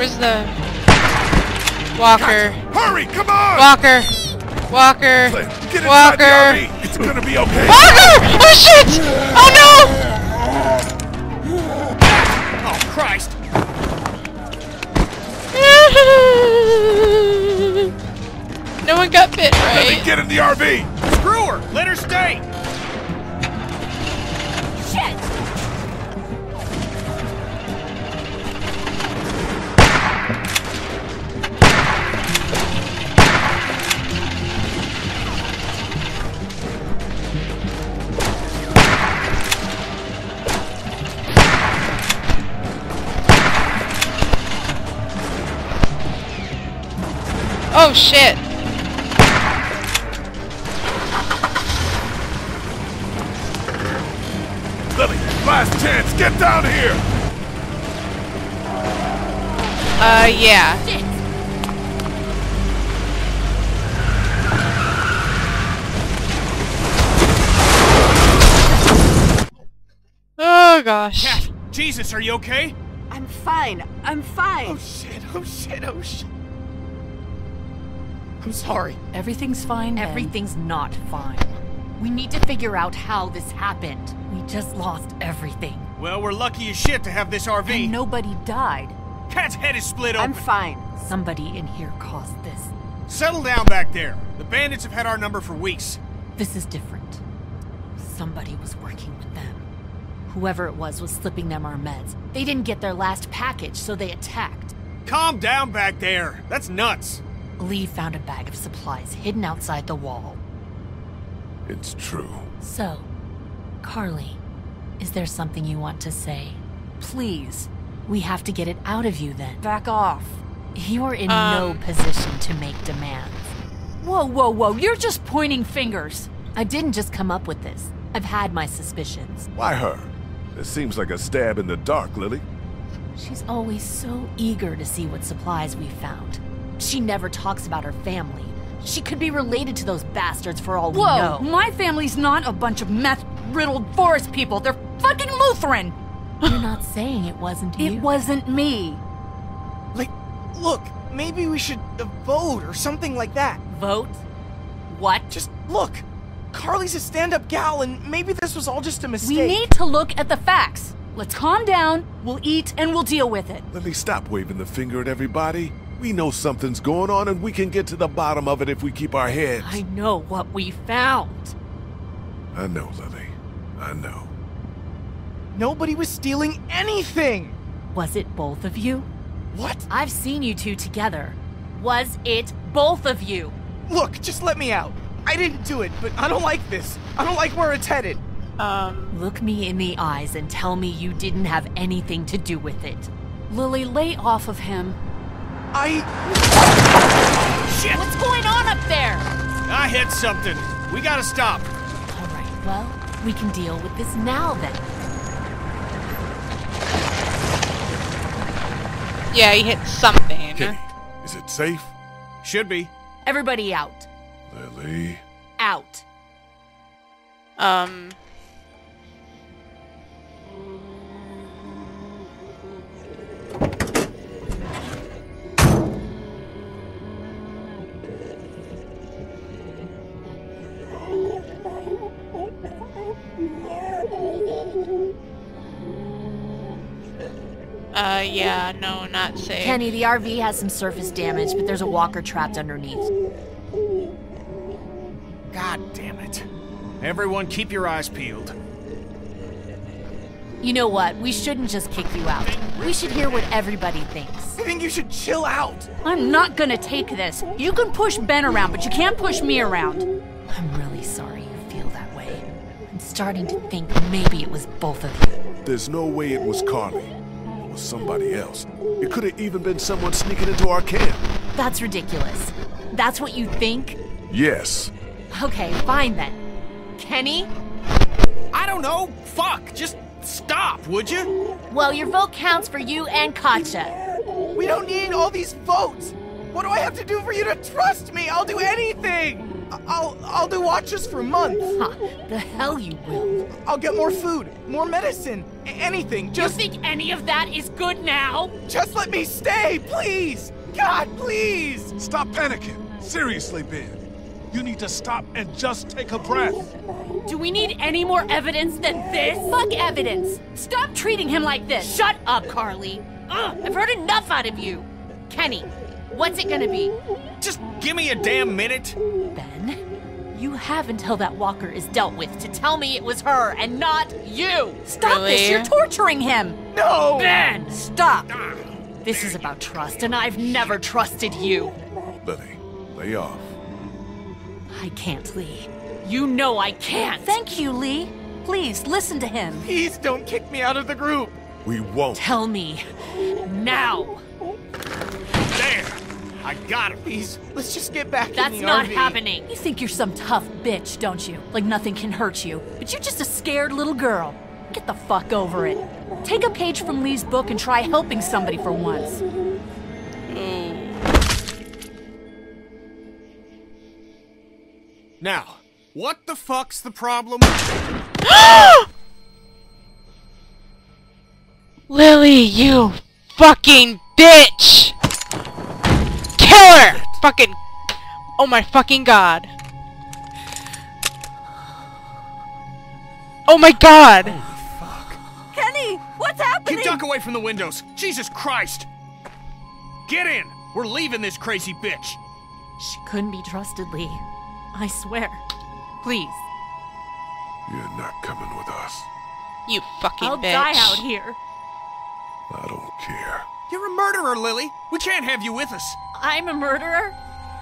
Where's the Walker? Hurry, come on! Walker! Walker! Clint, get Walker! the RV. It's gonna be okay. Walker! Oh shit! Oh no! Oh, Christ! no! one got bit, right? Let me get in the RV. Screw her! Let her stay! Oh shit! Lilly, last chance. Get down here. Uh, yeah. Shit! Oh gosh. Cat! Jesus, are you okay? I'm fine. I'm fine. Oh shit, oh shit, oh shit. I'm sorry. Everything's fine. then. Everything's not fine. We need to figure out how this happened. We just lost everything. Well, we're lucky as shit to have this RV. And nobody died. Cat's head is split open. I'm fine. Somebody in here caused this. Settle down back there. The bandits have had our number for weeks. This is different. Somebody was working with them. Whoever it was was slipping them our meds. They didn't get their last package, so they attacked. Calm down back there. That's nuts. Lee found a bag of supplies hidden outside the wall. It's true. So, Carley, is there something you want to say? Please, We have to get it out of you then. back off. You're in no Um. position to make demands. Whoa, whoa, whoa. You're just pointing fingers. I didn't just come up with this. I've had my suspicions. Why her? It seems like a stab in the dark, Lilly. She's always so eager to see what supplies we found. She never talks about her family. She could be related to those bastards for all we know. Whoa, my family's not a bunch of meth riddled forest people. They're fucking Lutheran. You're not saying it wasn't you. It wasn't me. Like, look, maybe we should uh, vote or something like that. Vote? What? Just look. Carley's a stand up gal, and maybe this was all just a mistake. We need to look at the facts. Let's calm down, we'll eat, and we'll deal with it. Lilly, stop waving the finger at everybody. We know something's going on and we can get to the bottom of it if we keep our heads. I know what we found. I know, Lilly. I know. Nobody was stealing anything! Was it both of you? What? I've seen you two together. Was it both of you? Look, just let me out. I didn't do it, but I don't like this. I don't like where it's headed. Um, Look me in the eyes and tell me you didn't have anything to do with it. Lilly, lay off of him. I. Shit! What's going on up there? I hit something. We gotta stop. All right, well, we can deal with this now then. yeah, he hit something. Kitty, is it safe? Should be. Everybody out. Lilly. Out. Um, uh, yeah, no, not safe. Kenny, the RV has some surface damage, but there's a walker trapped underneath. God damn it. Everyone, keep your eyes peeled. You know what? We shouldn't just kick you out. We should hear what everybody thinks. I think you should chill out. I'm not gonna take this. You can push Ben around, but you can't push me around. I'm really sorry you feel that way. I'm starting to think maybe it was both of you. There's no way it was Carley. It was somebody else. It could have even been someone sneaking into our camp. That's ridiculous. That's what you think? Yes. Okay, fine then. Kenny? I don't know. Fuck. Just stop, would you? Well, your vote counts for you and Katjaa. We don't need all these votes. What do I have to do for you to trust me? I'll do anything. I- I'll I'll do watches for months. Huh, the hell you will. I'll get more food, more medicine, anything. You think any of that is good now? just let me stay, please. God, please. Stop panicking. Seriously, Ben. You need to stop and just take a breath. Do we need any more evidence than this? Fuck evidence! Stop treating him like this! Shut up, Carley. Ugh, I've heard enough out of you. Kenny, what's it gonna be? Just give me a damn minute. Ben, you have until that walker is dealt with to tell me it was her and not you. Stop this! You're torturing him! No. Ben, Stop! this is about trust, and I've never trusted you. Lilly, lay off. I can't, Lee. You know I can't. Thank you, Lee. Please, listen to him. Please don't kick me out of the group. We won't. Tell me now. There. I got him. Please, let's just get back That's in the not RV. happening. You think you're some tough bitch, don't you? Like nothing can hurt you. But you're just a scared little girl. Get the fuck over it. Take a page from Lee's book and try helping somebody for once. Now, what the fuck's the problem? Lilly, you fucking bitch! Kill her! Fucking. Oh my fucking god. Oh my god! Kenny, what's happening? Keep duck away from the windows. Jesus Christ. Get in. We're leaving this crazy bitch. She couldn't be trusted, Lee. I swear. Please. You're not coming with us. You fucking I'll bitch. die out here. I don't care. You're a murderer, Lilly. We can't have you with us. I'm a murderer?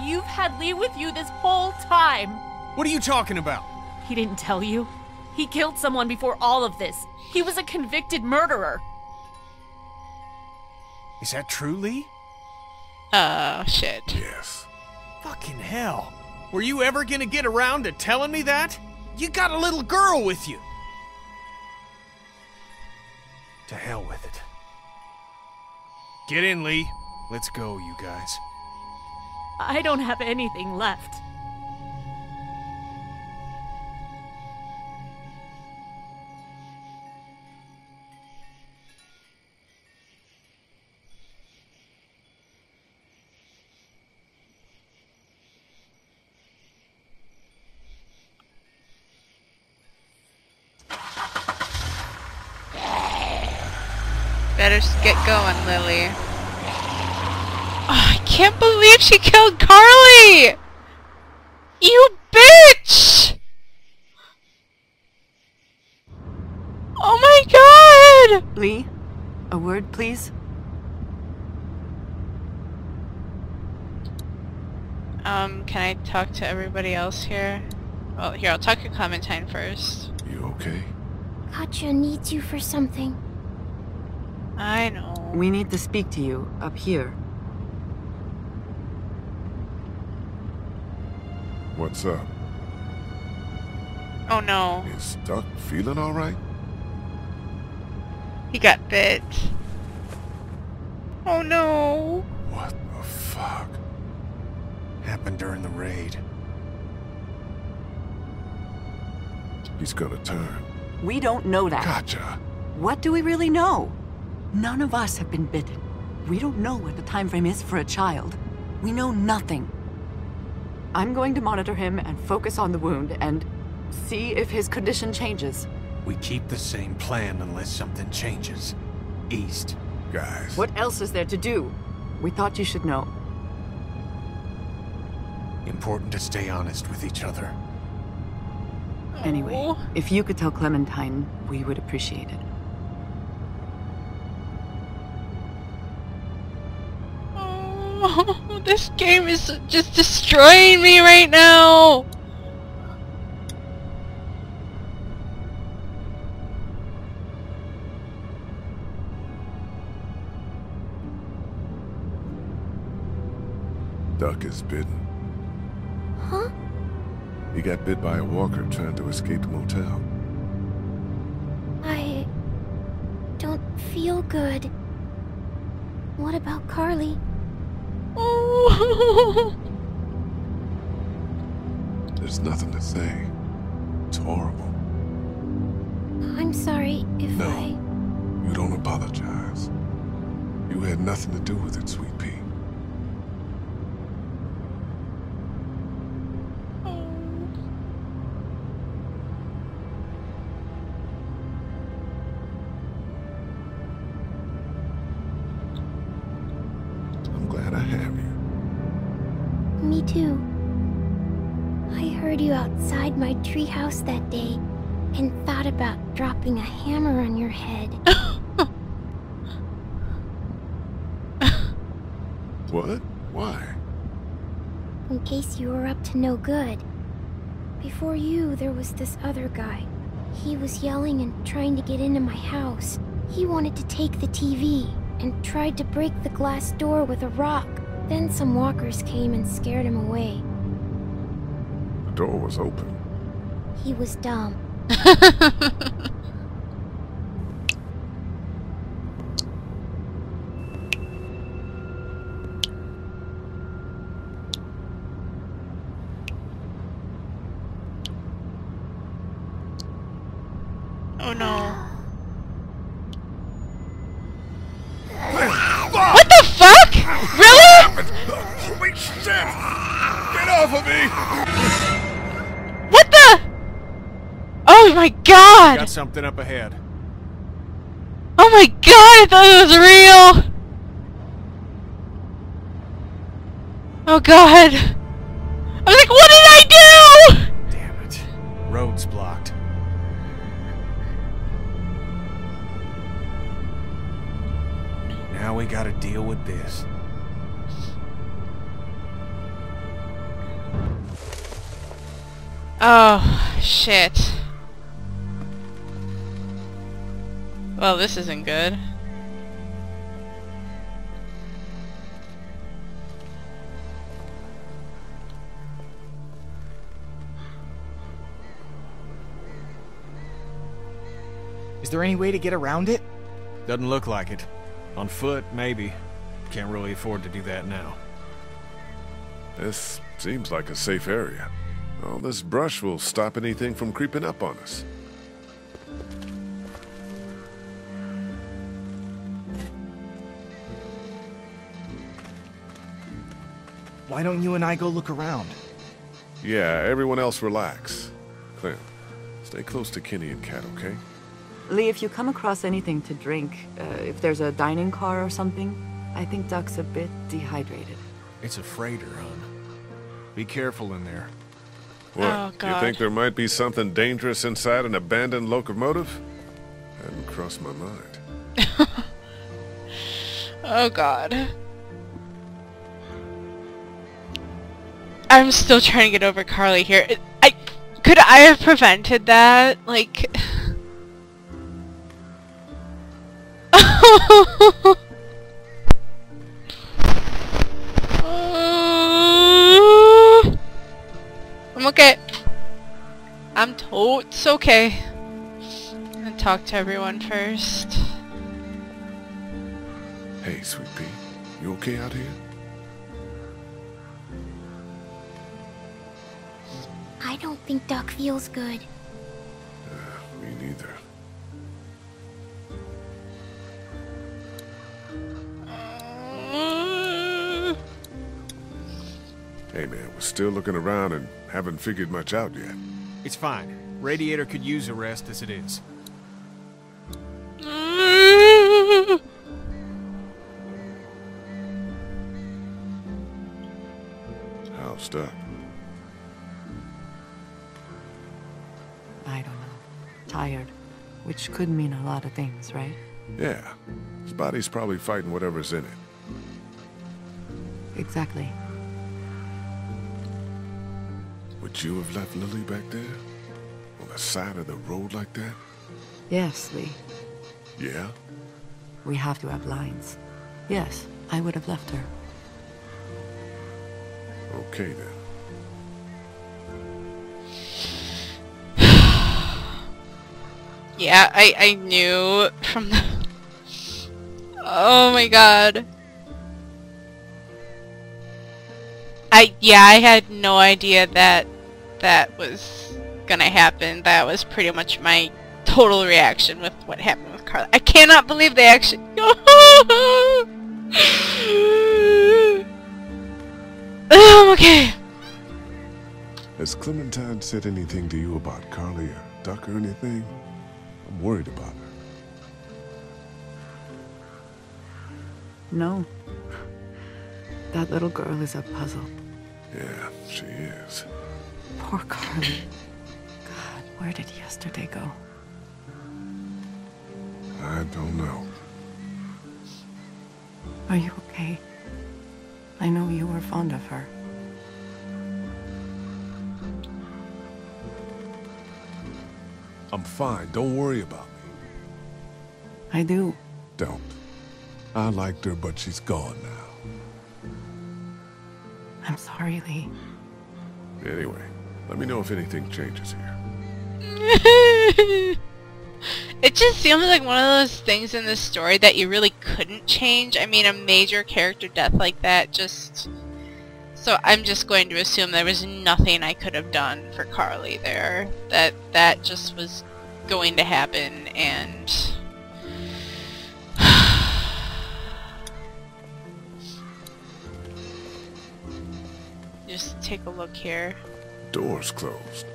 You've had Lee with you this whole time. What are you talking about? He didn't tell you. He killed someone before all of this. He was a convicted murderer. Is that true, Lee? Oh shit. Yes. Fucking hell. Were you ever gonna get around to telling me that? You got a little girl with you. To hell with it. Get in, Lee. Let's go, you guys. I don't have anything left. Better get going, Lilly. I can't believe she killed Carley! You bitch! Oh my god! Lee, a word, please. Um, can I talk to everybody else here? Well, here, I'll talk to Clementine first. You okay? Katjaa needs you for something. I know. We need to speak to you up here. What's up? Oh no. Is Duck feeling all right? He got bit. Oh no. What the fuck? Happened during the raid. He's gonna turn. We don't know that. Gotcha. What do we really know? None of us have been bitten. We don't know what the time frame is for a child. We know nothing. I'm going to monitor him and focus on the wound and see if his condition changes. We keep the same plan unless something changes. East. Guys. What else is there to do? We thought you should know. Important to stay honest with each other. Anyway, Oh. if you could tell Clementine, we would appreciate it. This game is just destroying me right now. Duck is bitten. Huh? He got bit by a walker trying to escape the motel. I don't feel good. What about Carley? Oh. There's nothing to say. It's horrible. I'm sorry if No. I. You don't apologize. You had nothing to do with it, Sweet Pea. Too. I heard you outside my treehouse that day and thought about dropping a hammer on your head. What? Why? in case you were up to no good. Before you, there was this other guy. He was yelling and trying to get into my house. He wanted to take the TV and tried to break the glass door with a rock. Then some walkers came and scared him away. The door was open. He was dumb. Oh no. What the fuck? Really? Holy shit! Get off of me! What the? Oh my god! Got something up ahead. Oh my god, I thought it was real! Oh god. I was like, what did I do? Damn it. Road's blocked. Now we gotta deal with this. Oh, shit. Well, this isn't good. Is there any way to get around it? Doesn't look like it. On foot, maybe. Can't really afford to do that now. This seems like a safe area. All this brush will stop anything from creeping up on us. Why don't you and I go look around? Yeah, everyone else relax. Clem, stay close to Kenny and Kat, okay? Lee, if you come across anything to drink, uh, if there's a dining car or something, I think Duck's a bit dehydrated. It's a freighter, hon. Be careful in there. What? Oh, You think there might be something dangerous inside an abandoned locomotive? Hadn't crossed my mind. Oh god. I'm still trying to get over Carley here. I could I have prevented that? Like totes okay. I'm gonna talk to everyone first. Hey, Sweet Pea, you okay out here? I don't think Duck feels good. Uh, me neither. Uh. Hey man, we're still looking around and haven't figured much out yet. It's fine. Radiator could use a rest as it is. How's Duck? I don't know. Tired. Which could mean a lot of things, right? Yeah, his body's probably fighting whatever's in it. Exactly. Would you have left Lilly back there? On the side of the road like that? Yes, Lee. Yeah? We have to have lines. Yes, I would have left her. Okay then. Yeah, I I knew from the Oh my god. I yeah, I had no idea that that was gonna happen. That was pretty much my total reaction with what happened with Carley. I cannot believe they actually... oh, um, okay. Has Clementine said anything to you about Carley or Duck or anything? I'm worried about her. No. That little girl is a puzzle. Yeah, she is. Poor Carley. Where did yesterday go? I don't know. Are you okay? I know you were fond of her. I'm fine. Don't worry about me. I do. Don't. I liked her, but she's gone now. I'm sorry, Lee. Anyway, let me know if anything changes here. it just seems like one of those things in the story that you really couldn't change. I mean, a major character death like that just... So I'm just going to assume there was nothing I could have done for Carley there. That that just was going to happen and... just take a look here. Door's closed.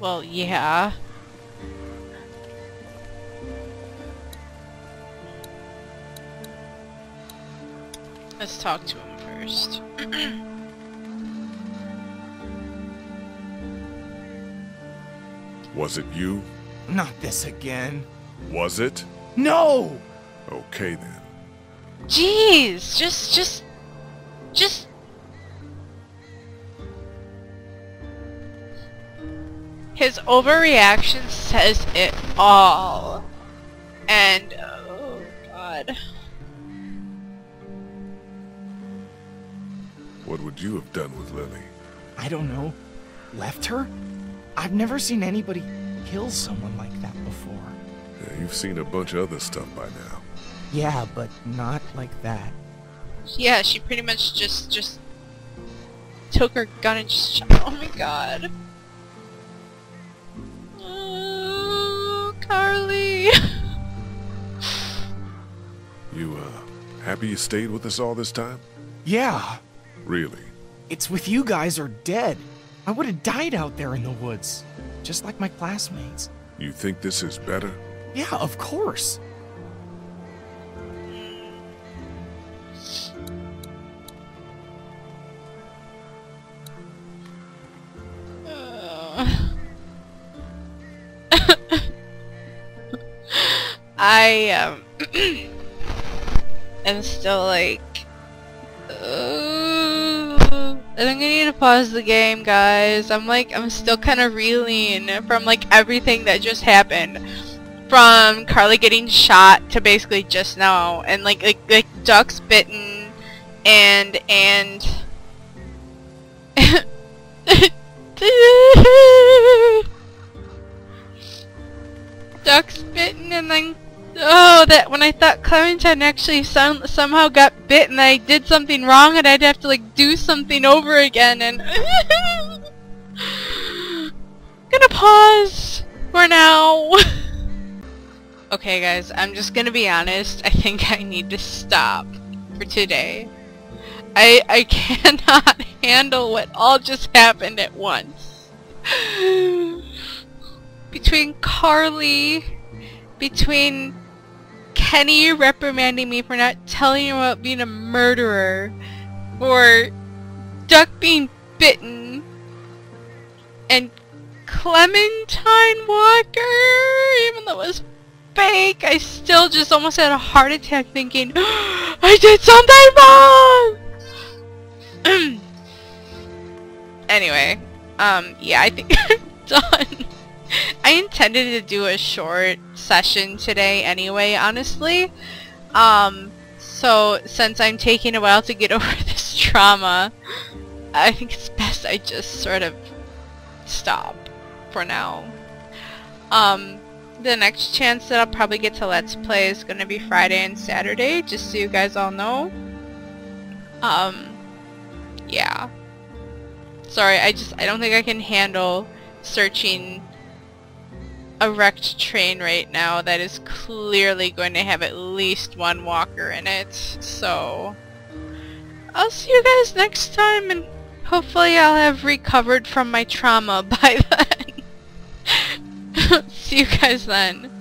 Well, yeah. Let's talk to him first. Was it you? Not this again. Was it? No! Okay then. Jeez, just, just, just... His overreaction says it all. And, oh god. What would you have done with Lilly? I don't know. Left her? I've never seen anybody kill someone like that before. Yeah, you've seen a bunch of other stuff by now. Yeah, but not like that. Yeah, she pretty much just, just took her gun and just shot. Oh my god. Carley. You, uh, happy you stayed with us all this time? Yeah, Really? it's with you guys or dead. I would have died out there in the woods, just like my classmates. You think this is better? Yeah, of course. I um am still like uh, I think I need to pause the game guys. I'm like I'm still kind of reeling from like everything that just happened. From Carley getting shot to basically just now and like like like ducks bitten and and ducks bitten and then oh that when I thought Clementine actually some, somehow got bit and I did something wrong and I'd have to like do something over again and gonna pause for now. Okay guys I'm just gonna be honest. I think I need to stop for today. I I cannot handle what all just happened at once. Between Carley, between Kenny reprimanding me for not telling him about being a murderer, or Duck being bitten, and Clementine Walker, even though it was fake, I still just almost had a heart attack thinking, I did something wrong! anyway, um, yeah, I think I'm done. I intended to do a short session today anyway, honestly. Um, so since I'm taking a while to get over this trauma, I think it's best I just sort of stop for now. Um, the next chance that I'll probably get to Let's Play is going to be Friday and Saturday, just so you guys all know. Um, yeah. Sorry, I just, I don't think I can handle searching a wrecked train right now that is clearly going to have at least one walker in it. So I'll see you guys next time and hopefully I'll have recovered from my trauma by then. see you guys then.